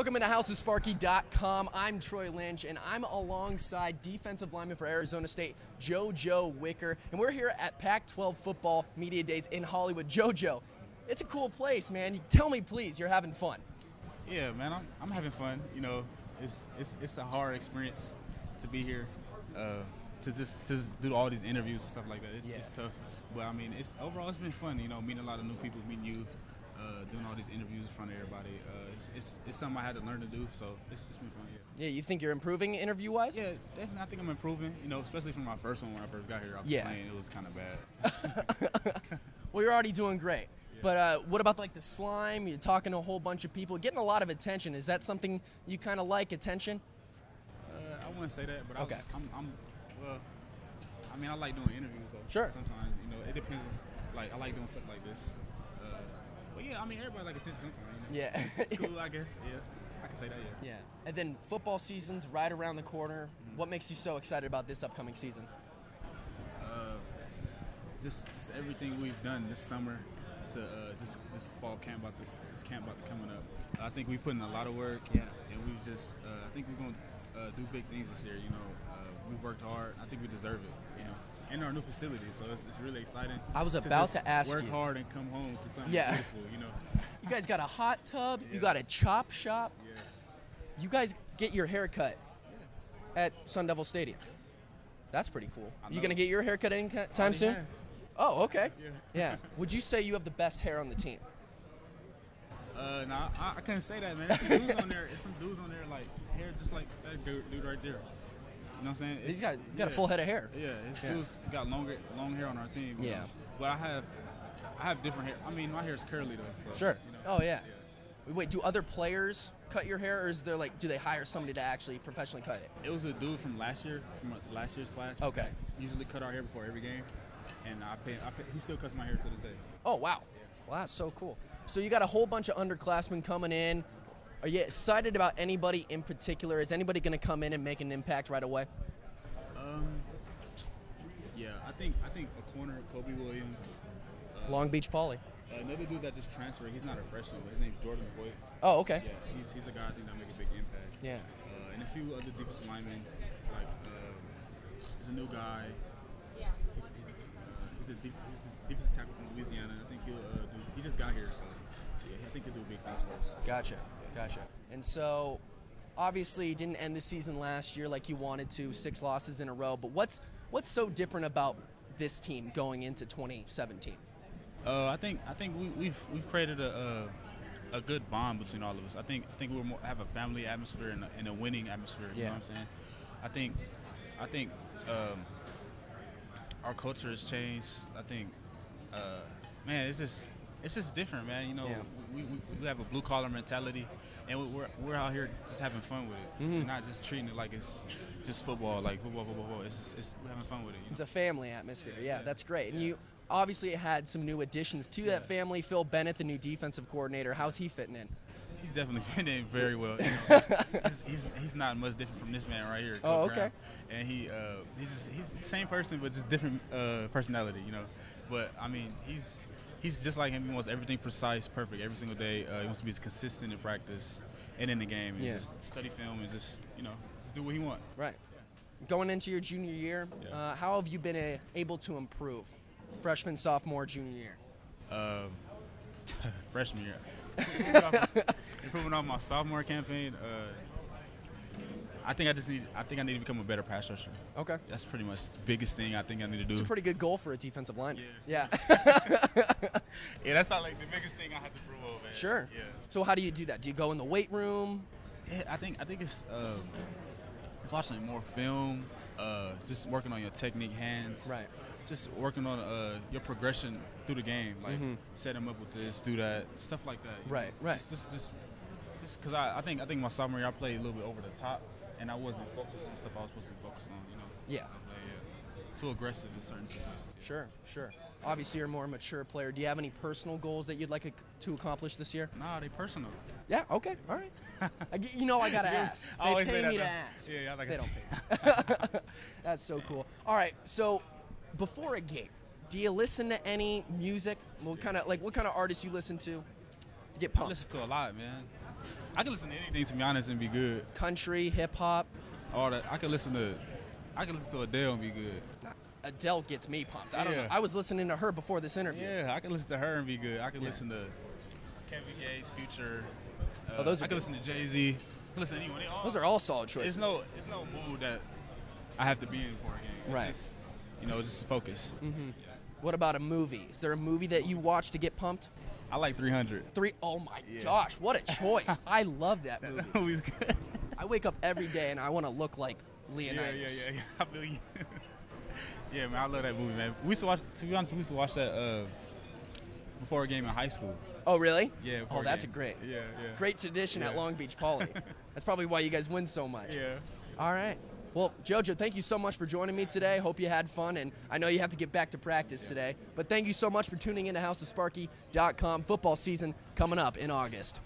Welcome into HouseOfSparky.com. I'm Troy Lynch, and I'm alongside defensive lineman for Arizona State, JoJo Wicker, and we're here at Pac-12 Football Media Days in Hollywood. JoJo, it's a cool place, man. Tell me, please, you're having fun. Yeah, man, I'm, I'm having fun. You know, it's it's it's a hard experience to be here, uh, to just to just do all these interviews and stuff like that. It's, Yeah. it's tough, but I mean, it's overall it's been fun. You know, meeting a lot of new people, meeting you, uh, doing all these interviews in front of everybody. Uh, it's, it's it's something I had to learn to do, so it's, it's been fun. Yeah. Yeah, you think you're improving interview-wise? Yeah, definitely. I think I'm improving. You know, especially from my first one when I first got here. I was Yeah. playing, it was kind of bad. Well, you're already doing great. But uh, what about like the slime? You're talking to a whole bunch of people, getting a lot of attention. Is that something you kind of like, attention? Uh, I wouldn't say that, but I Okay. was, I'm, I'm, well, I mean, I like doing interviews. So Sure. Sometimes, you know, it depends. On, like, I like doing stuff like this. I mean, everybody like attention sometimes. You know? Yeah. It's cool, I guess. Yeah, I can say that. Yeah. Yeah. And then football season's right around the corner. What makes you so excited about this upcoming season? Uh, just, just everything we've done this summer to uh, this this fall camp about to this camp about to coming up. I think we put in a lot of work. Yeah. And we've just, uh, I think we're gonna uh, do big things this year. You know, uh, we worked hard. I think we deserve it. You know, in our new facility, so it's, it's really exciting. I was about just to ask work you. hard and come home to something Yeah. beautiful. You know. You guys got a hot tub. You got a chop shop. Yes. You guys get your hair cut at Sun Devil Stadium. That's pretty cool. You gonna get your hair cut anytime soon? Oh, okay. Yeah. Yeah. Would you say you have the best hair on the team? Uh, nah, I, I couldn't say that, man. There's some dudes on there. There's some dudes on there like hair just like that dude, dude right there. You know what I'm saying? He's got got a full head of hair. Yeah, his Yeah. dudes got longer, long hair on our team. you Yeah. But I have, I have different hair. I mean, my hair is curly though. So, Sure. You know, Oh yeah. Wait, do other players cut your hair, or is there like, do they hire somebody to actually professionally cut it? It was a dude from last year, from last year's class. Okay. Usually cut our hair before every game, and I pay. I pay he still cuts my hair to this day. Oh wow. Well, that's so cool. So you got a whole bunch of underclassmen coming in. Are you excited about anybody in particular? Is anybody going to come in and make an impact right away? Um. Yeah, I think I think a corner, Kobe Williams. Uh, Long Beach Poly. Another dude that just transferred. He's not a freshman, but his name's Jordan Boyd. Oh, okay. Yeah, he's, he's a guy I think that make a big impact. Yeah. Uh, and a few other defensive linemen, like um, there's a new guy. Louisiana. I think he'll uh, do. He just got here, so yeah, I think he'll do big things for us. Gotcha. Gotcha. And so, obviously, you didn't end the season last year like you wanted to, six losses in a row. But what's what's so different about this team going into 2017? Uh, I think I think we, we've we've created a, a a good bond between all of us. I think I think we more, have a family atmosphere and a, and a winning atmosphere. You Yeah. know what I'm saying? I think I think um, our culture has changed. I think uh, man, it's just it's just different, man. You know, Yeah. we, we, we have a blue collar mentality, and we- we're we're out here just having fun with it. Mhm. We're not just treating it like it's just football, like football, football, football. It's just, it's we're having fun with it. You know? It's a family atmosphere. Yeah, Yeah. that's great. And Yeah. you obviously had some new additions to that family. Phil Bennett, the new defensive coordinator. How's he fitting in? He's definitely fitting in very well. You know, he's, he's, he's not much different from this man right here. Coach Oh, Brown. okay. And he uh, he's just, he's the same person, but just different uh, personality. You know, but I mean he's he's just like him. He wants everything precise, perfect every single day. Uh, he wants to be as consistent in practice and in the game, and Yeah. just study film and just you know just do what he wants. Right. Going into your junior year, Yeah. uh, how have you been uh, able to improve? Freshman, sophomore, junior year. Um, freshman year. Improving on my sophomore campaign. I think I just need. I think I need to become a better pass rusher. Okay. That's pretty much the biggest thing I think I need to do. It's a pretty good goal for a defensive line. Yeah. Yeah. yeah, that's not like the biggest thing I have to prove over. man. sure. Yeah. So how do you do that? Do you go in the weight room? Yeah, I think I think it's um, it's watching more film, uh, just working on your technique, hands. Right. Just working on uh, your progression through the game, like Mhm. set him up with this, do that, stuff like that. you know? Right, right. Just, just, just, just because I, I think I think my sophomore year I played a little bit over the top, and I wasn't focused on stuff I was supposed to be focused on. You know. Yeah. Stuff like, yeah. Too aggressive in certain situations. Sure, sure. Obviously, you're a more mature player. Do you have any personal goals that you'd like to accomplish this year? Nah, they personal. Yeah. Okay. All right. I you know I gotta ask. I They always pay that, me to ask. Yeah, yeah, like they I don't pay. That's so cool. All right. So, before a game, do you listen to any music? What kind of like what kind of artists you listen to? Get I pumped. listen to a lot, man. I can listen to anything to be honest and be good. Country, hip hop. All that I can listen to. I can listen to Adele and be good. Adele gets me pumped. I don't know. I was listening to her before this interview. Yeah, I can listen to her and be good. I can Yeah. listen to Kevin Gates, Future. Uh, Oh, those are I can good. listen to Jay Z. I can listen to anyone. All- Those are all solid choices. It's no, it's no mood that I have to be in for a game. It's Right. Just, you know, just focus. What about a movie? Is there a movie that you watch to get pumped? I like 300. Three oh my Yeah. gosh, what a choice! I love that movie. That movie's good. I wake up every day and I want to look like Leonidas. yeah, yeah, yeah. I feel you. yeah, man, I love that movie, man. We used to watch. To be honest, we used to watch that uh, before a game in high school. Oh really? Yeah. before Oh, a that's a game. great, Yeah, yeah. great tradition at Long Beach Poly. that's probably why you guys win so much. Yeah. All right. Well, Jojo, thank you so much for joining me today. Hope you had fun, and I know you have to get back to practice today. But thank you so much for tuning in to HouseOfSparky.com. Football season coming up in August.